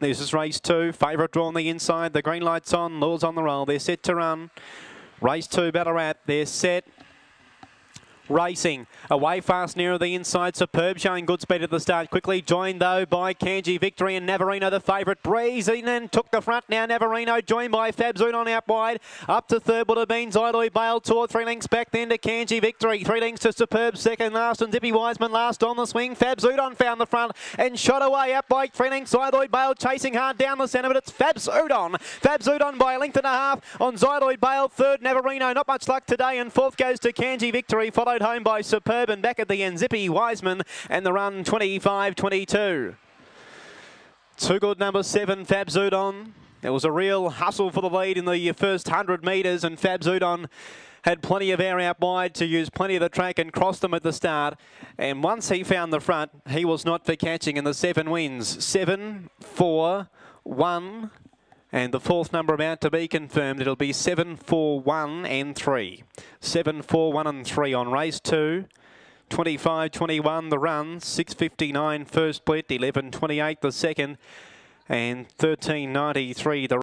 This is race two. Favourite draw on the inside. The green light's on. Lures on the roll. They're set to run. Race two, Ballarat. They're set. Racing away fast nearer the inside. Superb showing good speed at the start. Quickly joined though by Kanji Victory and Navarino the favourite. Breeze in and took the front now. Navarino joined by Fabzoon on out wide. Up to third would have been Zyloid Bale. Two or three lengths back then to Kanji Victory. Three lengths to Superb second last and Zippy Wiseman last on the swing. Fabzoon found the front and shot away up by three lengths. Zyloid Bale chasing hard down the centre but it's Fabzoon. Fabzoon by a length and a half on Zyloid Bale. Third Navarino. Not much luck today and fourth goes to Kanji Victory followed home by Superb and back at the end Zippy Wiseman and the run 25-22. Too good number seven Fab Zudon. It was a real hustle for the lead in the first 100 metres and Fab Zudon had plenty of air out wide to use plenty of the track and cross them at the start. And once he found the front, he was not for catching and the seven wins. Seven, four, one, and the fourth number about to be confirmed. It'll be 7, 4, 1 and 3. 7, 4, 1 and 3 on race 2. 25, 21 the run. 6.59 first split. 11, 28 the second. And 13.93 the